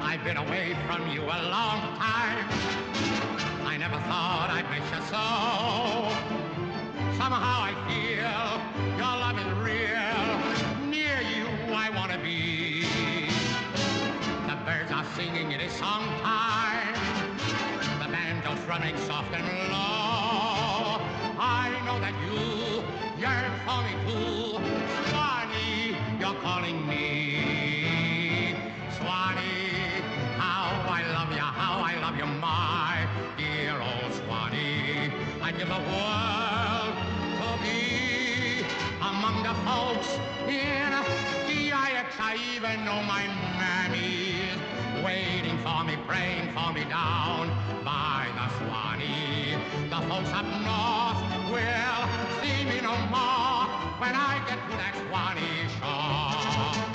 I've been away from you a long time. I never thought I'd miss you so. Somehow I feel your love is real. Near you I want to be. The birds are singing, it is song time. The banjo's running soft and low. Give the world to be among the folks in DIX. I even know my mammy's waiting for me, praying for me down by the Swanee. The folks up north will see me no more when I get to that Swanee shore.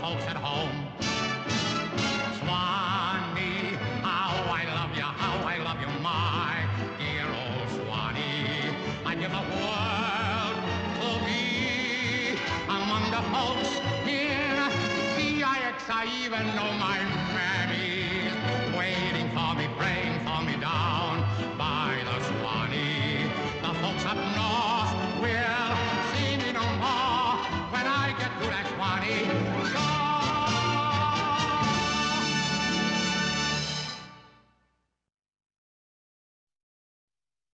Folks at home. Swanee, how I love you, how I love you, my dear old Swanee. I give the world to be among the folks in DIX. I even know my mammy's waiting for me,